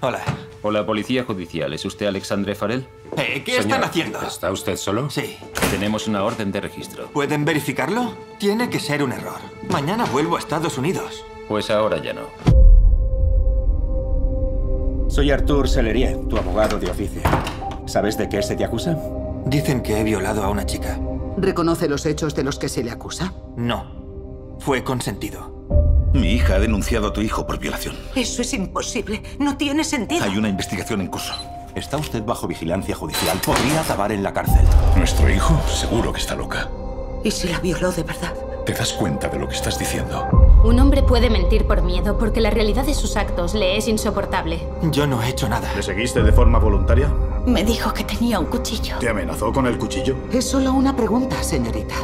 Hola. Hola, Policía Judicial. ¿Es usted Alexandre Farel? Eh, ¿Qué están haciendo? ¿Está usted solo? Sí. Tenemos una orden de registro. ¿Pueden verificarlo? Tiene que ser un error. Mañana vuelvo a Estados Unidos. Pues ahora ya no. Soy Artur Selerier, tu abogado de oficio. ¿Sabes de qué se te acusa? Dicen que he violado a una chica. ¿Reconoce los hechos de los que se le acusa? No. Fue consentido. Mi hija ha denunciado a tu hijo por violación. Eso es imposible. No tiene sentido. Hay una investigación en curso. Está usted bajo vigilancia judicial. Podría acabar en la cárcel. Nuestro hijo seguro que está loca. ¿Y si la violó de verdad? ¿Te das cuenta de lo que estás diciendo? Un hombre puede mentir por miedo porque la realidad de sus actos le es insoportable. Yo no he hecho nada. ¿Le seguiste de forma voluntaria? Me dijo que tenía un cuchillo. ¿Te amenazó con el cuchillo? Es solo una pregunta, señorita.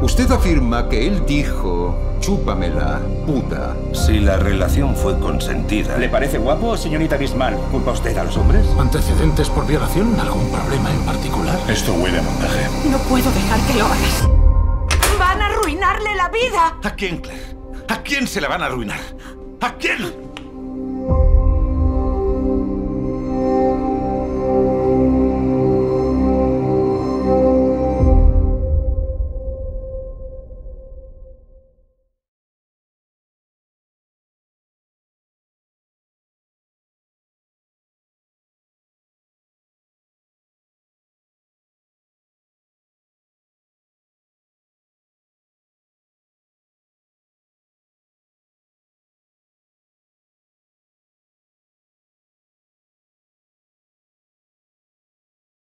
Usted afirma que él dijo, chúpamela, puta. Si la relación fue consentida... ¿Le parece guapo, señorita Bismarck? ¿Culpa usted a los hombres? ¿Antecedentes por violación? ¿Algún problema en particular? Esto huele a montaje. No puedo dejar que lo hagas. ¡Van a arruinarle la vida! ¿A quién, Claire? ¿A quién se la van a arruinar? ¿A quién?